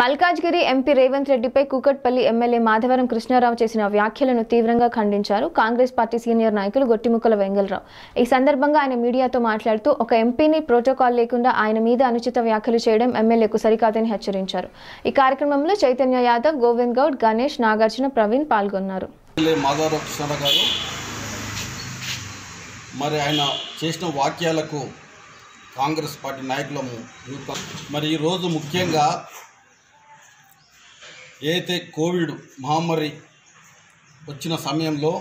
Malkajgiri MP Revanth రెడ్డిపై Kukatpally MLA Madhavaram Krishnarao చేసిన వ్యాఖ్యలను తీవ్రంగా ఖండించారు కాంగ్రెస్ పార్టీ సీనియర్ నాయకులు గొట్టిముక్కల వెంగళరావు. ఈ సందర్భంగా ఆయన మీడియాతో మాట్లాడుతూ ఒక ఎంపీని ప్రోటోకాల్ లేకుండా ఆయన మీద అనుచిత వ్యాఖ్యలు చేయడం ఎమ్మెల్యేకు సరికాదని హెచ్చరించారు. ఈ కార్యక్రమంలో చైతన్య యాదవ్ గోవింద్ గౌడ్ గణేష్ నాగార్జున ప్రవీణ్ పాల్గొన్నారు. మరి ఆయన చేసిన వాక్యాలకు కాంగ్రెస్ పార్టీ నాయకులము మరి ఈరోజు ముఖ్యంగా ఏదైతే కోవిడ్ మహమ్మారి వచ్చిన సమయంలో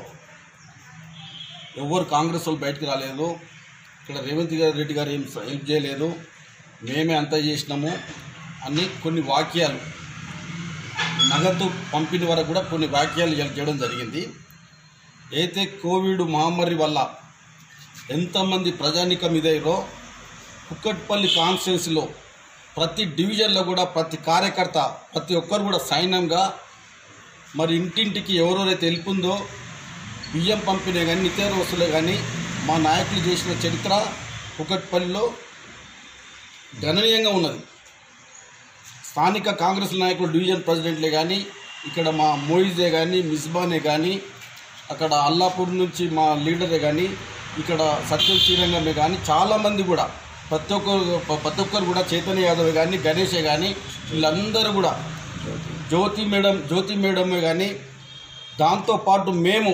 ఎవరు కాంగ్రెస్ వాళ్ళు బయటకు రాలేదు ఇక్కడ రేవంత్ గారి రెడ్డి గారు ఏం హెల్ప్ చేయలేదు మేమే అంతా చేసినాము అని కొన్ని వాక్యాలు నగదు పంపిణీ వరకు కూడా కొన్ని వాక్యాలు చేయడం జరిగింది. అయితే కోవిడ్ మహమ్మారి వల్ల ఎంతమంది ప్రజానికం ఇదయ్యారో కుక్కట్పల్లి కాన్స్టిట్యున్సీలో ప్రతి డివిజన్లో కూడా ప్రతి కార్యకర్త ప్రతి ఒక్కరు కూడా సైన్యంగా మరి ఇంటింటికి ఎవరెవరైతే వెళ్ళిందో బియ్యం పంపిణీ కానీ నిత్యావసర వస్తువులే కానీ మా నాయకులు చేసిన చరిత్ర కుకట్పల్లిలో గణనీయంగా ఉన్నది. స్థానిక కాంగ్రెస్ నాయకులు డివిజన్ ప్రెసిడెంట్లే కానీ ఇక్కడ మా మోయిజే కానీ మిస్బానే కానీ అక్కడ అల్లాపూర్ నుంచి మా లీడరే కానీ ఇక్కడ సత్యం శ్రీరంగమే కానీ చాలామంది కూడా ప్రతి ఒక్కరు ప్రతి ఒక్కరు కూడా చైతన్య యాదవ్ కానీ గణేషే కానీ వీళ్ళందరూ కూడా జ్యోతి మేడం జ్యోతి మేడమే కానీ దాంతోపాటు మేము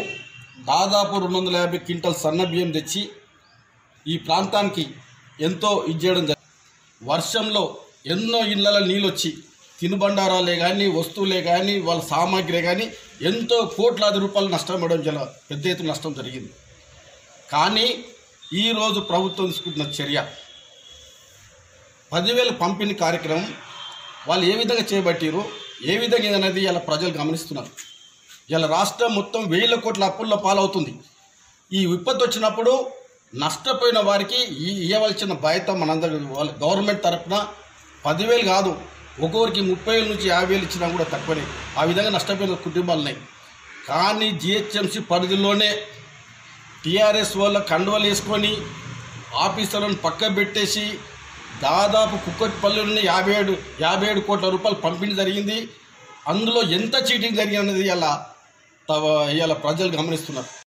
దాదాపు రెండు వందల యాభై క్వింటల్ సన్న బియ్యం తెచ్చి ఈ ప్రాంతానికి ఎంతో ఇది చేయడం జరిగింది. వర్షంలో ఎన్నో ఇళ్ళల నీళ్ళు వచ్చి తినుబండారాలే కానీ వస్తువులే కానీ వాళ్ళ సామాగ్రి కానీ ఎంతో కోట్లాది రూపాయలు నష్టం ఇవ్వడం జల పెద్ద ఎత్తున నష్టం జరిగింది. కానీ ఈరోజు ప్రభుత్వం తీసుకుంటున్న చర్య పదివేల పంపిణీ కార్యక్రమం వాళ్ళు ఏ విధంగా చేపట్టిరు ఏ విధంగా అనేది ఇలా ప్రజలు గమనిస్తున్నారు. ఇలా రాష్ట్రం మొత్తం వేల కోట్ల అప్పుల్లో పాలవుతుంది. ఈ విపత్తు వచ్చినప్పుడు నష్టపోయిన వారికి ఈ ఇవ్వవలసిన బాధ్యత మనందరి వాళ్ళ గవర్నమెంట్ తరఫున పదివేలు కాదు ఒక్కొక్కరికి ముప్పై వేల నుంచి యాభై వేలు ఇచ్చినా కూడా తక్కువనే. ఆ విధంగా నష్టపోయిన కుటుంబాలు ఉన్నాయి. కానీ జిహెచ్ఎంసీ పరిధిలోనే టీఆర్ఎస్ వాళ్ళ కండువలు వేసుకొని ఆఫీసర్లను పక్క పెట్టేసి దాదాపు కుక్కట్పల్లి నుండి యాభై ఏడు యాభై ఏడు కోట్ల రూపాయలు పంపిణీ జరిగింది. అందులో ఎంత చీటింగ్ జరిగినది ఇలా ఇలా ప్రజలు గమనిస్తున్నారు.